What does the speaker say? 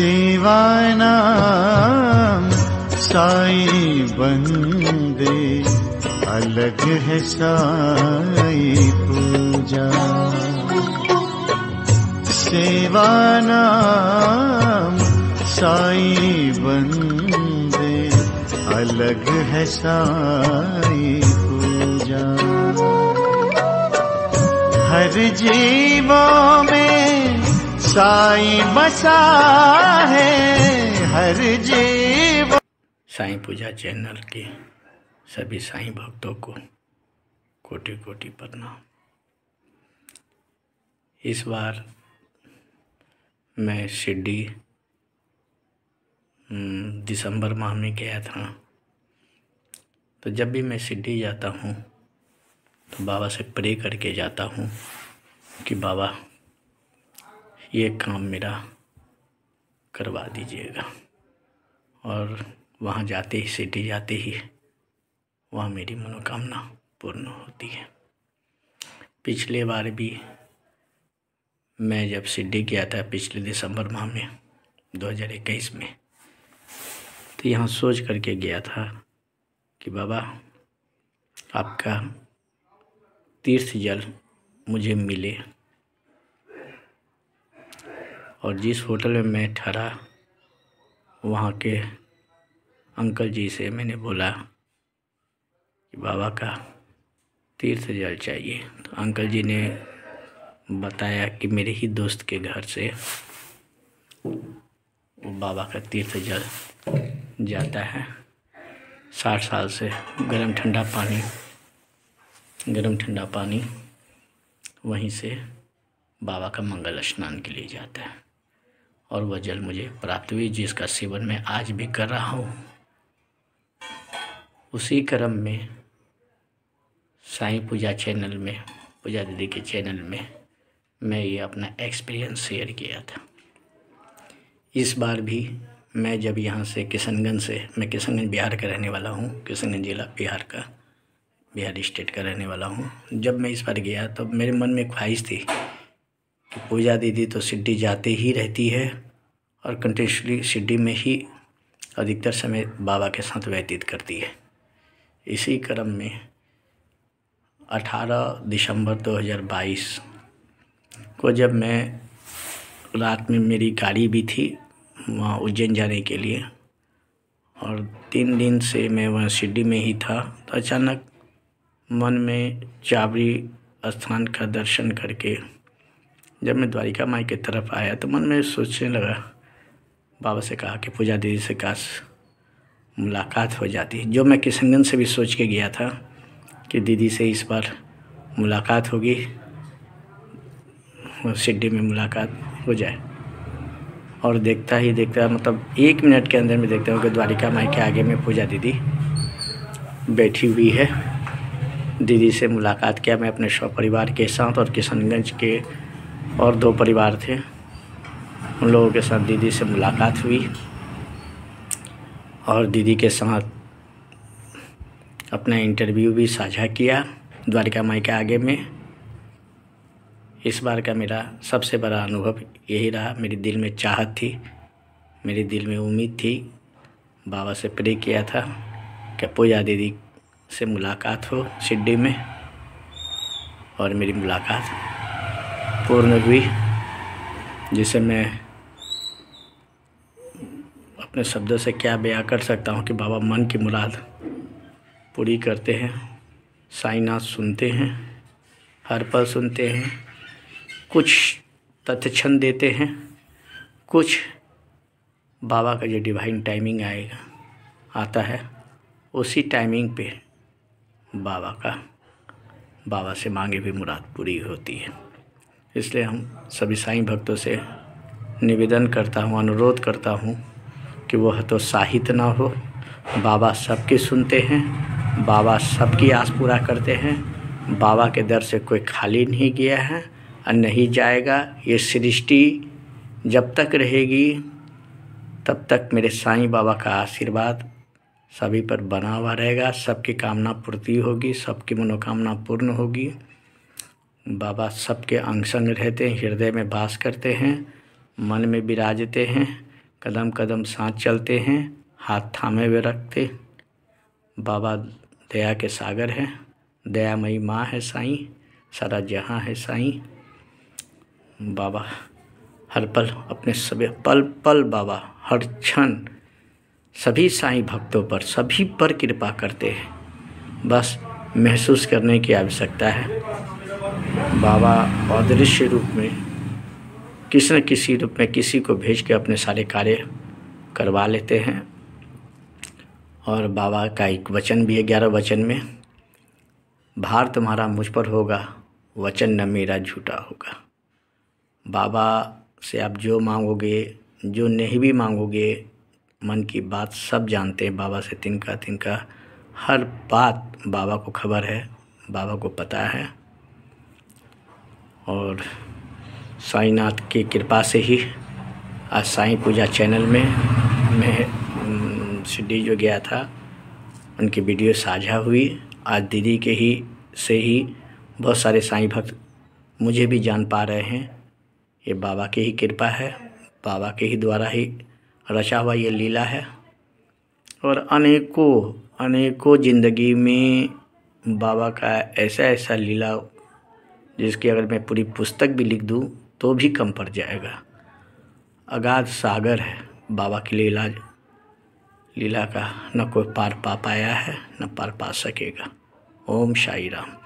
सेवानाम साई बंदे अलग है साई पूजा। सेवानाम साई बंदे अलग है साई पूजा। हर जीवा में साई बसा है हर जीव। साईं पूजा चैनल के सभी साई भक्तों को कोटि कोटि प्रणाम। इस बार मैं हम्म, दिसंबर माह में गया था। तो जब भी मैं शिरडी जाता हूँ तो बाबा से प्रे करके जाता हूँ कि बाबा ये काम मेरा करवा दीजिएगा। और वहाँ जाते ही, सिटी जाते ही वहाँ मेरी मनोकामना पूर्ण होती है। पिछले बार भी मैं जब सिड्डी गया था पिछले दिसंबर माह में 2021 में तो यहाँ सोच करके गया था कि बाबा, आपका तीर्थ जल मुझे मिले। और जिस होटल में मैं ठहरा, वहाँ के अंकल जी से मैंने बोला कि बाबा का तीर्थ जल चाहिए। तो अंकल जी ने बताया कि मेरे ही दोस्त के घर से वो बाबा का तीर्थ जल जाता है। साठ साल से गर्म ठंडा पानी, गर्म ठंडा पानी वहीं से बाबा का मंगल स्नान के लिए जाता है। और वह जल मुझे प्राप्त हुई, जिसका सेवन मैं आज भी कर रहा हूँ। उसी क्रम में, साईं पूजा चैनल में, पूजा दीदी के चैनल में, मैं ये अपना एक्सपीरियंस शेयर किया था। इस बार भी मैं जब यहाँ से किशनगंज से, मैं किशनगंज बिहार का रहने वाला हूँ, किशनगंज जिला बिहार का, बिहार स्टेट का रहने वाला हूँ। जब मैं इस बार गया तो मेरे मन में ख्वाहिश थी कि पूजा दीदी तो सिड्डी जाते ही रहती है और कंटिन्यूसली सिड्डी में ही अधिकतर समय बाबा के साथ व्यतीत करती है। इसी क्रम में 18 दिसंबर 2022 को जब मैं रात में मेरी गाड़ी भी थी वहाँ उज्जैन जाने के लिए और तीन दिन से मैं वहाँ सिड्डी में ही था तो अचानक मन में चाबरी स्थान का दर्शन करके जब मैं द्वारिका माई की तरफ़ आया तो मन में सोचने लगा। बाबा से कहा कि पूजा दीदी से काश मुलाकात हो जाती जो मैं किशनगंज से भी सोच के गया था कि दीदी से इस बार मुलाकात होगी सिड्डी में मुलाकात हो जाए। और देखता ही देखता मतलब एक मिनट के अंदर में देखता हूँ कि द्वारिका माई के आगे में पूजा दीदी बैठी हुई है। दीदी से मुलाकात किया। मैं अपने परिवार के साथ और किशनगंज के और दो परिवार थे। उन लोगों के साथ दीदी से मुलाकात हुई और दीदी के साथ अपना इंटरव्यू भी साझा किया द्वारिका माई के आगे में। इस बार का मेरा सबसे बड़ा अनुभव यही रहा। मेरे दिल में चाहत थी, मेरे दिल में उम्मीद थी। बाबा से प्रे किया था कि पूजा दीदी से मुलाकात हो सिड्डी में और मेरी मुलाकात पूर्ण हुई जिसे मैं अपने शब्दों से क्या बयां कर सकता हूँ कि बाबा मन की मुराद पूरी करते हैं, साईनाथ सुनते हैं, हर पल सुनते हैं, कुछ तथ्य क्षण देते हैं, कुछ बाबा का जो डिवाइन टाइमिंग आएगा, आता है, उसी टाइमिंग पे बाबा का, बाबा से मांगे भी मुराद पूरी होती है। इसलिए हम सभी साईं भक्तों से निवेदन करता हूँ, अनुरोध करता हूँ कि वह तो साहित्य ना हो। बाबा सबके सुनते हैं, बाबा सबकी आस पूरा करते हैं। बाबा के दर से कोई खाली नहीं गया है, और नहीं जाएगा ये सृष्टि जब तक रहेगी, तब तक मेरे साईं बाबा का आशीर्वाद सभी पर बना हुआ रहेगा। सबकी कामना पूर्ति होगी, सबकी मनोकामना पूर्ण होगी। बाबा सबके अंग संग रहते हैं, हृदय में वास करते हैं, मन में विराजते हैं कदम कदम साथ चलते हैं, हाथ थामे हुए रखते। बाबा दया के सागर हैं, दयामयी माँ है साईं, सारा जहाँ है साईं। बाबा हर पल अपने सभी पल पल बाबा हर क्षण सभी साईं भक्तों पर, सभी पर कृपा करते हैं। बस महसूस करने की आवश्यकता है। बाबा अदृश्य रूप में किसी न किसी रूप में किसी को भेज के अपने सारे कार्य करवा लेते हैं। और बाबा का एक वचन भी है, ग्यारह वचन में, भार तुम्हारा मुझ पर होगा, वचन न मेरा झूठा होगा। बाबा से आप जो मांगोगे, जो नहीं भी मांगोगे, मन की बात सब जानते हैं। बाबा से तिनका तिनका हर बात बाबा को खबर है, बाबा को पता है। और साईनाथ की कृपा से ही आज साईं पूजा चैनल में मैं सिड्डी जो गया था, उनकी वीडियो साझा हुई। आज दीदी के ही, से ही बहुत सारे साईं भक्त मुझे भी जान पा रहे हैं। ये बाबा की ही कृपा है, बाबा के ही द्वारा ही रचा हुआ ये लीला है। और अनेकों अनेकों ज़िंदगी में बाबा का ऐसा ऐसा लीला जिसकी अगर मैं पूरी पुस्तक भी लिख दूँ तो भी कम पड़ जाएगा। अगाध सागर है, बाबा की लीला लीला का न कोई पार पा पाया है, न पार पा सकेगा। ओम शाही राम।